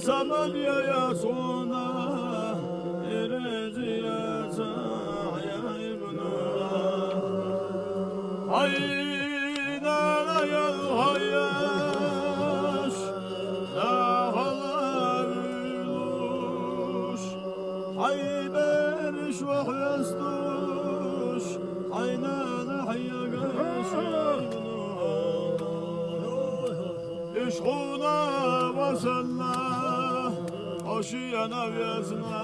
zaman ya ya suna Erezi ya ya ibnu Haynana Hayber şvah yastuş Haynana hayya gaşibnu İşkuna vasalla Hoşiyana vyazna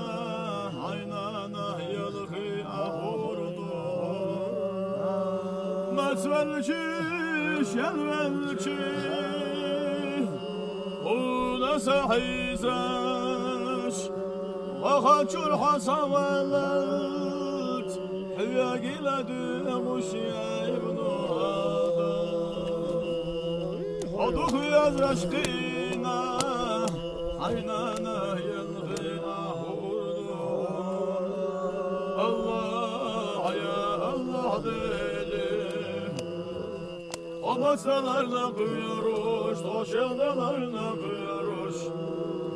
Haynana yalgı ahurdu Matvelci şelvelci Una sahizaş Vahaçul hasavelet Hüya giledi muşya ibnu Oduk yaz aşkına Haynana yalgı ahurdu Allah ya Allah dedi. O masalarla kıyıyoruz Toşeldalarla kıyıyoruz Koduk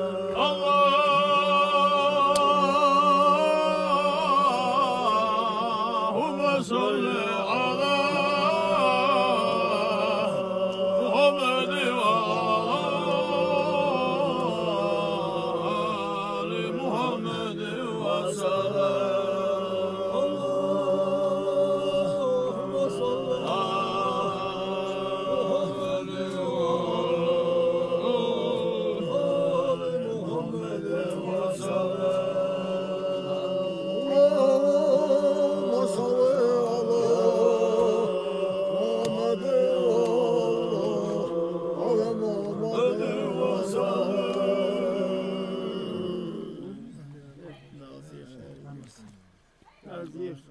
كيف؟